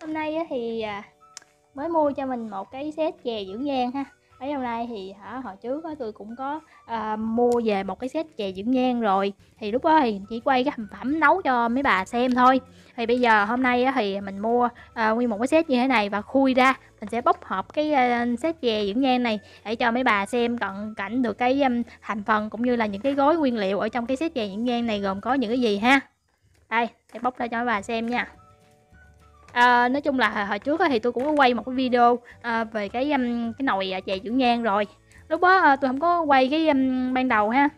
hôm nay thì à, mới mua cho mình một cái set chè dưỡng nhan ha mấy năm đây thì hả hồi trước á tôi cũng có à, mua về một cái set chè dưỡng nhan rồi. Thì lúc đó thì chỉ quay cái thành phẩm nấu cho mấy bà xem thôi. Thì bây giờ hôm nay á, thì mình mua à, nguyên một cái set như thế này và khui ra. Mình sẽ bóc hộp cái uh, set chè dưỡng nhan này để cho mấy bà xem cận cảnh được cái um, thành phần cũng như là những cái gói nguyên liệu ở trong cái set chè dưỡng nhan này gồm có những cái gì ha. Đây để bóc ra cho mấy bà xem nha à, nói chung là hồi trước thì tôi cũng có quay một cái video à, về cái um, cái nồi à, chè dưỡng nhan rồi. Lúc đó à, tôi không có quay cái um, ban đầu ha.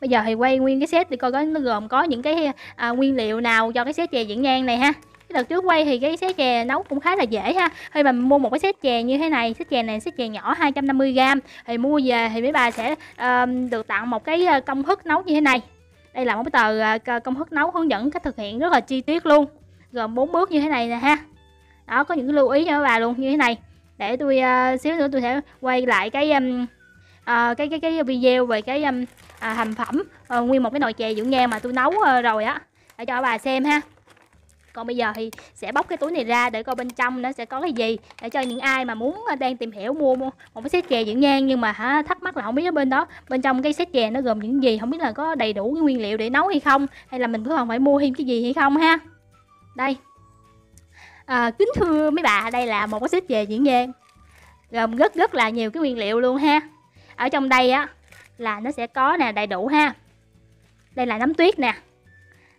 Bây giờ thì quay nguyên cái set để coi có nó gồm có những cái à, nguyên liệu nào cho cái set chè dưỡng nhan này ha. Cái đợt trước quay thì cái set chè nấu cũng khá là dễ ha. Khi mà mua một cái set chè như thế này set chè này set chè nhỏ 250g thì mua về thì mấy bà sẽ uh, được tặng một cái công thức nấu như thế này. Đây là một cái tờ công thức nấu hướng dẫn cách thực hiện rất là chi tiết luôn gồm bốn bước như thế này nè ha. Đó có những lưu ý cho các bà luôn như thế này. Để tôi uh, xíu nữa tôi sẽ quay lại cái um, uh, cái cái cái video về cái um, à, thành phẩm uh, nguyên một cái nồi chè dưỡng nhan mà tôi nấu uh, rồi á để cho các bà xem ha. Còn bây giờ thì sẽ bóc cái túi này ra để coi bên trong nó sẽ có cái gì để cho những ai mà muốn đang tìm hiểu mua một cái set chè dưỡng nhan nhưng mà hả thắc mắc là không biết ở bên đó bên trong cái set chè nó gồm những gì không biết là có đầy đủ cái nguyên liệu để nấu hay không hay là mình có còn phải mua thêm cái gì hay không ha đây. À, kính thưa mấy bà đây là một cái set về diễn viên gồm rất rất là nhiều cái nguyên liệu luôn ha. Ở trong đây á là nó sẽ có nè đầy đủ ha. Đây là nấm tuyết nè.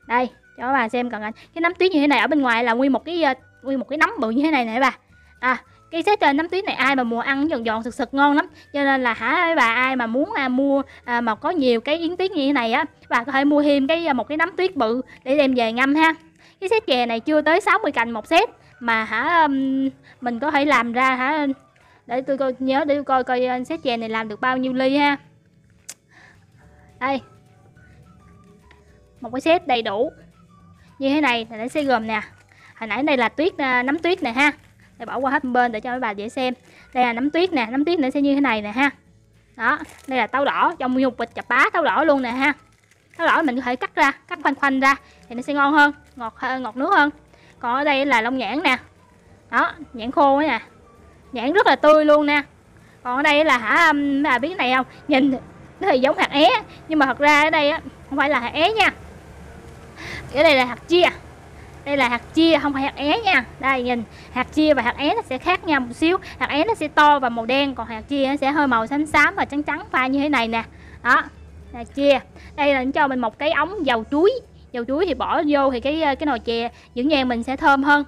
Đây cho bà xem cần anh cái nấm tuyết như thế này ở bên ngoài là nguyên một cái ờ, nguyên một cái nấm bự như thế này nè bà. À cái set ờ, nấm tuyết này ai mà mùa ăn giòn giòn sực sực ngon lắm. Cho nên là hả mấy bà ai mà muốn à, mua à, mà có nhiều cái yến tuyết như thế này á bà có thể mua thêm cái ờ, một cái nấm tuyết bự để đem về ngâm ha cái set chè này chưa tới 60 cành một set. Mà hả um, mình có thể làm ra hả? Để tôi coi nhớ để tôi coi coi set chè này làm được bao nhiêu ly ha. Đây. Một cái set đầy đủ. Như thế này thì nó sẽ gồm nè. Hồi nãy đây là tuyết à, nấm tuyết nè ha. Để bỏ qua hết bên để cho mấy bà dễ xem. Đây là nấm tuyết nè nấm tuyết nó sẽ như thế này nè ha. Đó đây là táo đỏ trong một bịch chập bá táo đỏ luôn nè ha nó đỏ mình có thể cắt ra, cắt khoanh khoanh ra, thì nó sẽ ngon hơn, ngọt ngọt nước hơn. Còn ở đây là lông nhãn nè. Đó, nhãn khô ấy nè. Nhãn rất là tươi luôn nè. Còn ở đây là hả bà biết cái này không? Nhìn, nó thì giống hạt é, nhưng mà thật ra ở đây á, không phải là hạt é nha. Ở đây là hạt chia. Đây là hạt chia, không phải hạt é nha. Đây, nhìn, hạt chia và hạt é nó sẽ khác nhau một xíu. Hạt é nó sẽ to và màu đen, còn hạt chia nó sẽ hơi màu xám xám và trắng trắng, pha như thế này nè. Đó là chè đây là cho mình một cái ống dầu chuối. Dầu chuối thì bỏ vô thì cái cái nồi chè dưỡng nhan mình sẽ thơm hơn.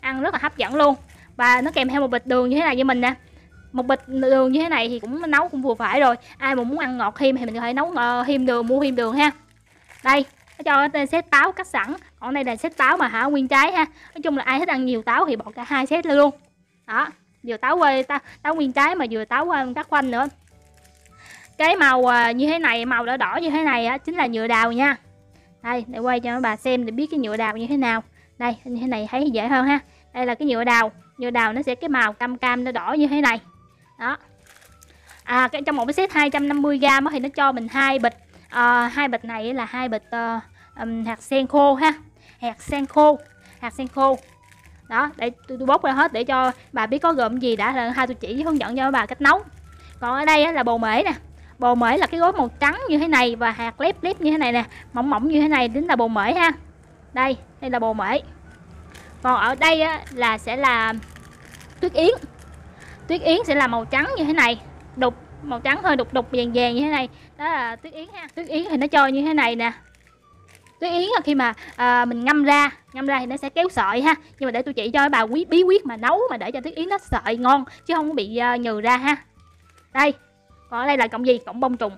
Ăn rất là hấp dẫn luôn. Và nó kèm theo một bịch đường như thế này cho mình nè. Một bịch đường như thế này thì cũng nấu cũng vừa phải rồi. Ai mà muốn ăn ngọt thêm thì mình có thể nấu uh, thêm đường mua thêm đường ha. Đây nó cho tên táo cắt sẵn. Còn đây là xét táo mà hả nguyên trái ha. Nói chung là ai thích ăn nhiều táo thì bỏ cả hai xét luôn. Đó vừa táo quê táo, táo nguyên trái mà vừa táo cắt khoanh nữa cái màu à, như thế này màu đỏ đỏ như thế này á chính là nhựa đào nha. Đây để quay cho bà xem để biết cái nhựa đào như thế nào. Đây như thế này thấy dễ hơn ha. Đây là cái nhựa đào. Nhựa đào nó sẽ cái màu cam cam nó đỏ như thế này. Đó. À cái trong một cái set 250 g thì nó cho mình hai bịch. Hai hai bịch này là hai bịch uh, um, hạt sen khô ha. Hạt sen khô hạt sen khô. Đó để tôi, tôi bóc ra hết để cho bà biết có gồm gì đã là hai tôi chỉ hướng dẫn cho bà cách nấu. Còn ở đây là bồ mễ nè bồ mễ là cái gói màu trắng như thế này và hạt lép lép như thế này nè mỏng mỏng như thế này chính là bồ mễ ha. Đây đây là bồ mễ. Còn ở đây á, là sẽ là tuyết yến. Tuyết yến sẽ là màu trắng như thế này đục màu trắng hơi đục đục vàng vàng như thế này. Đó là tuyết yến ha. Tuyết yến thì nó cho như thế này nè. Tuyết yến là khi mà à, mình ngâm ra ngâm ra thì nó sẽ kéo sợi ha. Nhưng mà để tôi chỉ cho bà quý bí quyết mà nấu mà để cho tuyết yến nó sợi ngon chứ không có bị uh, nhừ ra ha. Đây còn ở đây là cộng gì? Cộng bông trùng.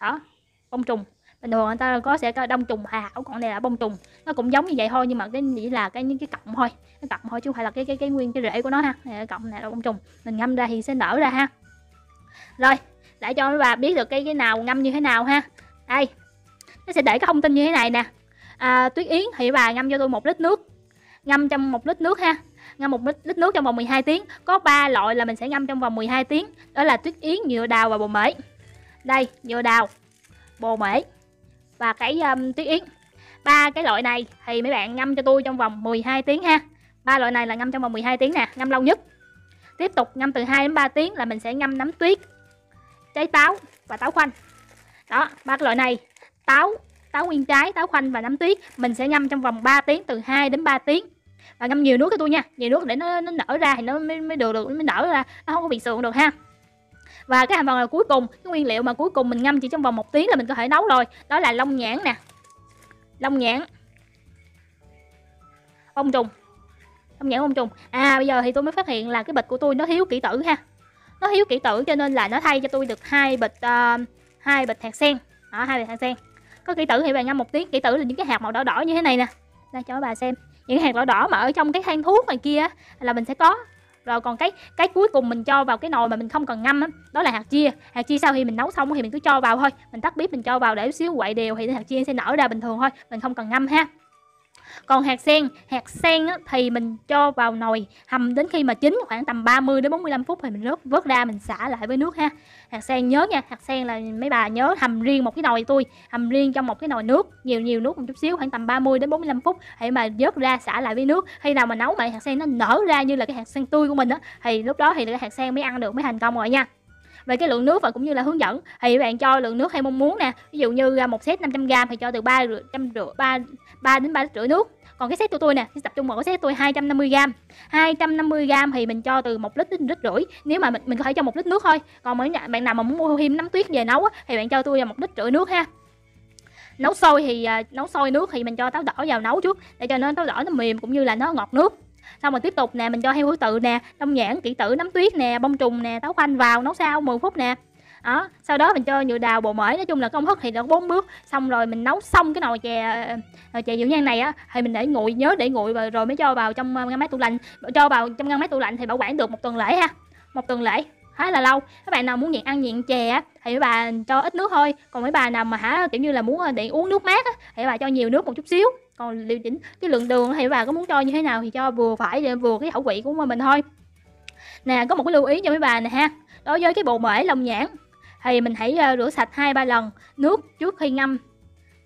Đó bông trùng. Bình thường người ta có sẽ có đông trùng hà hảo còn đây là bông trùng. Nó cũng giống như vậy thôi nhưng mà cái chỉ là cái những cái cộng thôi. Cái cộng thôi chứ không phải là cái cái cái nguyên cái rễ của nó ha. Này là cộng này là bông trùng. Mình ngâm ra thì sẽ nở ra ha. Rồi để cho mấy bà biết được cái cái nào ngâm như thế nào ha. Đây nó sẽ để cái thông tin như thế này nè. À, tuyết yến thì bà ngâm cho tôi một lít nước. Ngâm trong một lít nước ha ngâm một lít, lít nước trong vòng 12 tiếng. Có ba loại là mình sẽ ngâm trong vòng 12 tiếng. Đó là tuyết yến nhựa đào và bồ mễ. Đây nhựa đào bồ mễ và cái um, tuyết yến. Ba cái loại này thì mấy bạn ngâm cho tôi trong vòng 12 tiếng ha. Ba loại này là ngâm trong vòng 12 tiếng nè ngâm lâu nhất. Tiếp tục ngâm từ 2 đến 3 tiếng là mình sẽ ngâm nấm tuyết trái táo và táo khoanh. Đó ba cái loại này táo táo nguyên trái táo khoanh và nấm tuyết. Mình sẽ ngâm trong vòng 3 tiếng từ 2 đến 3 tiếng và ngâm nhiều nước cho tôi nha. Nhiều nước để nó, nó nở ra thì nó mới, mới được được mới nở ra. Nó không có bị sượng được ha. Và cái thành phần là cuối cùng cái nguyên liệu mà cuối cùng mình ngâm chỉ trong vòng một tiếng là mình có thể nấu rồi. Đó là lông nhãn nè. Lông nhãn. Bông trùng. Lông nhãn bông trùng. À bây giờ thì tôi mới phát hiện là cái bịch của tôi nó thiếu kỹ tử ha. Nó thiếu kỹ tử cho nên là nó thay cho tôi được hai bịch uh, hai bịch hạt sen. Đó hai bịch hạt sen. Có kỹ tử thì bạn ngâm một tiếng. Kỹ tử là những cái hạt màu đỏ đỏ như thế này nè. Đây cho bà xem những hạt đỏ đỏ mà ở trong cái than thuốc này kia là mình sẽ có. Rồi còn cái cái cuối cùng mình cho vào cái nồi mà mình không cần ngâm đó, đó là hạt chia. Hạt chia sau khi mình nấu xong thì mình cứ cho vào thôi. Mình tắt bếp mình cho vào để xíu quậy đều thì hạt chia sẽ nở ra bình thường thôi mình không cần ngâm ha còn hạt sen hạt sen á, thì mình cho vào nồi hầm đến khi mà chín khoảng tầm 30 đến 45 phút thì mình rớt vớt ra mình xả lại với nước ha. Hạt sen nhớ nha hạt sen là mấy bà nhớ hầm riêng một cái nồi tôi hầm riêng trong một cái nồi nước nhiều nhiều nước một chút xíu khoảng tầm 30 đến 45 phút thì mà vớt ra xả lại với nước. Khi nào mà nấu mà hạt sen nó nở ra như là cái hạt sen tươi của mình á thì lúc đó thì cái hạt sen mới ăn được mới thành công rồi nha về cái lượng nước và cũng như là hướng dẫn thì bạn cho lượng nước hay mong muốn nè ví dụ như à, một set 500 g thì cho từ 3 trăm rưỡi 3 3 đến 3 lít rưỡi nước. Còn cái set của tôi nè tập trung vào cái set tôi 250 g 250 g thì mình cho từ 1 lít đến 1 lít rưỡi nếu mà mình, mình có thể cho một lít nước thôi. Còn mấy bạn nào mà muốn mua thêm nấm tuyết về nấu thì bạn cho tôi vào một lít rưỡi nước ha. Nấu sôi thì uh, nấu sôi nước thì mình cho táo đỏ vào nấu trước để cho nó táo đỏ nó mềm cũng như là nó ngọt nước xong rồi tiếp tục nè mình cho heo hữu tự nè đông nhãn kỹ tử nấm tuyết nè bông trùng nè táo khoanh vào nấu sau 10 phút nè. Đó sau đó mình cho nhựa đào bồ mỡ nói chung là công thức thì là bốn bước. Xong rồi mình nấu xong cái nồi chè nồi chè dịu nhan này á thì mình để nguội nhớ để nguội rồi, rồi mới cho vào trong ngăn mát tủ lạnh. Cho vào trong ngăn mát tủ lạnh thì bảo quản được một tuần lễ ha một tuần lễ khá là lâu. Các bạn nào muốn nhịn ăn nhịn chè á, thì mấy bà cho ít nước thôi. Còn mấy bà nào mà hả, kiểu như là muốn ờ, để uống nước mát á, thì bà cho nhiều nước một chút xíu. Còn điều chỉnh cái lượng đường thì bà có muốn cho như thế nào thì cho vừa phải để vừa cái khẩu vị của mình thôi. Nè, có một cái lưu ý cho mấy bà nè ha. Đối với cái bột mễ lòng nhãn, thì mình hãy ờ, rửa sạch hai ba lần nước trước khi ngâm.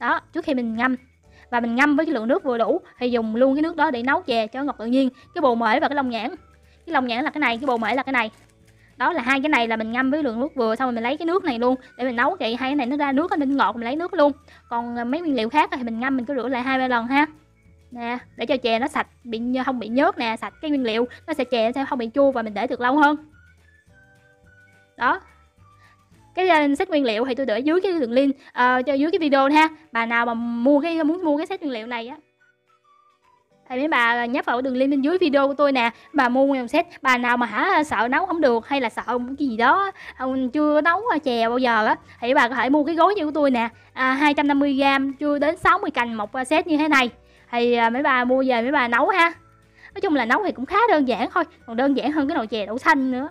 Đó, trước khi mình ngâm. Và mình ngâm với cái lượng nước vừa đủ thì dùng luôn cái nước đó để nấu chè cho ngọt tự nhiên. Cái bồ mễ và cái lòng nhãn. Cái lòng nhãn là cái này, cái bồ mễ là cái này đó là hai cái này là mình ngâm với lượng nước vừa xong rồi mình lấy cái nước này luôn. Để mình nấu vậy hai cái này nó ra nước nó nên ngọt mình lấy nước luôn. Còn ờ, mấy nguyên liệu khác thì mình ngâm mình cứ rửa lại hai ba lần ha. Nè để cho chè nó sạch bị không bị nhớt nè sạch cái nguyên liệu. Nó sẽ chè sẽ không bị chua và mình để được lâu hơn. Đó. Cái ờ, set nguyên liệu thì tôi để dưới cái đường link uh, cho dưới cái video ha bà nào mà mua cái muốn mua cái set nguyên liệu này á thì mấy bà nhấp vào đường link bên dưới video của tôi nè bà mua dòng set bà nào mà hả sợ nấu không được hay là sợ cái gì đó không chưa nấu à, chè bao giờ á thì bà có thể mua cái gối như của tôi nè à, 250g chưa đến 60 cành một à, set như thế này. Thì à, mấy bà mua về mấy bà nấu ha. Nói chung là nấu thì cũng khá đơn giản thôi còn đơn giản hơn cái nồi chè đậu xanh nữa.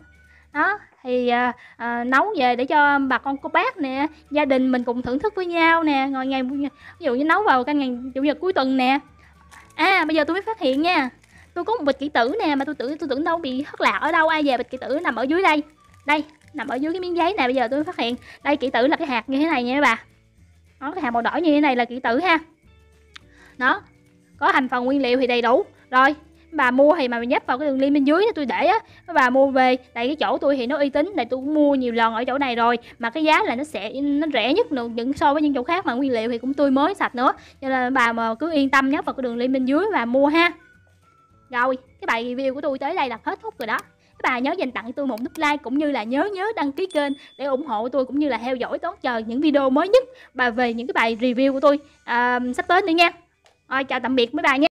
Đó thì à, à, nấu về để cho bà con cô bác nè gia đình mình cùng thưởng thức với nhau nè ngồi ngày ví dụ như nấu vào canh ngày chủ nhật cuối tuần nè à bây giờ tôi mới phát hiện nha. Tôi có một bịch kỹ tử nè, mà tôi tưởng tôi tưởng đâu bị thất lạc ở đâu. Ai về bịch kỹ tử nằm ở dưới đây? Đây, nằm ở dưới cái miếng giấy nè, bây giờ tôi mới phát hiện. Đây, kỹ tử là cái hạt như thế này nha bà. Đó cái hạt màu đỏ như thế này là kỹ tử ha. Đó có thành phần nguyên liệu thì đầy đủ. Rồi bà mua thì mà mình nhấp vào cái đường link bên dưới tôi để á. Bà mua về tại cái chỗ tôi thì nó uy tín tại tôi cũng mua nhiều lần ở chỗ này rồi. Mà cái giá là nó sẽ nó rẻ nhất được những so với những chỗ khác mà nguyên liệu thì cũng tươi mới sạch nữa. Cho nên bà mà cứ yên tâm nhấp vào cái đường link bên dưới và mua ha. Rồi cái bài review của tôi tới đây là hết thúc rồi đó. Các bà nhớ dành tặng tôi một nút like cũng như là nhớ nhớ đăng ký kênh để ủng hộ tôi cũng như là theo dõi đón chờ những video mới nhất bà về những cái bài review của tôi à, sắp tới nữa nha. Rồi chào tạm biệt mấy bà nha.